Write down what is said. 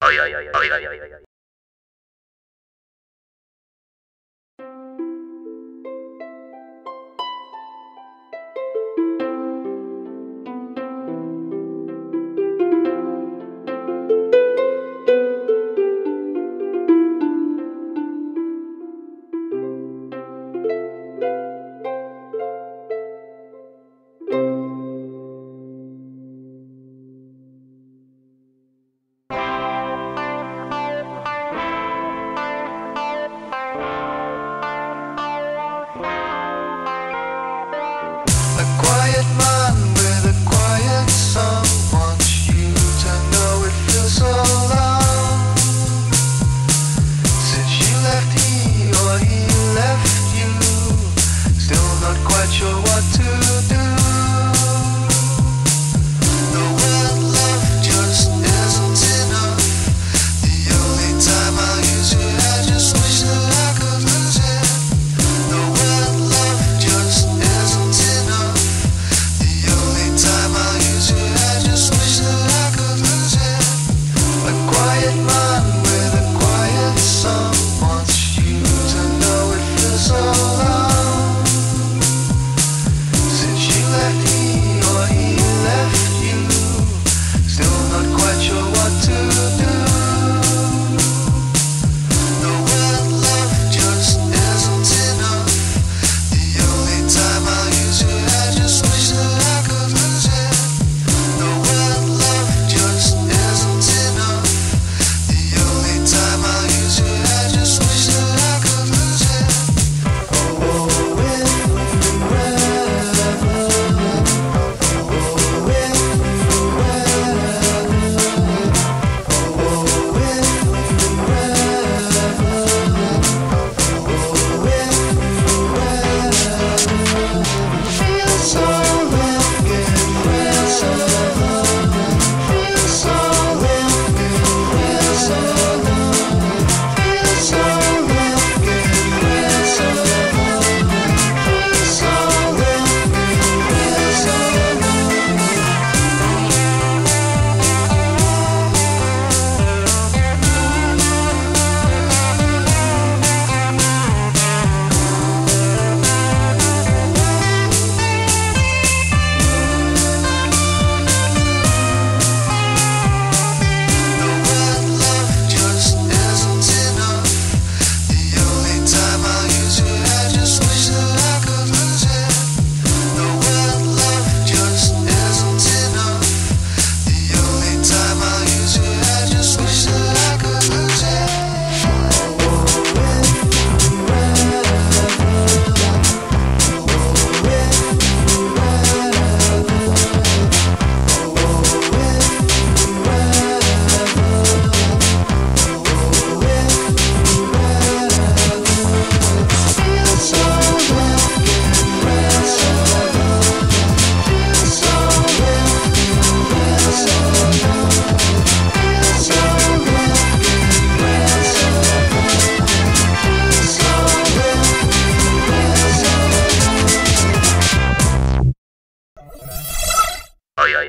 はいはいはいはいはい。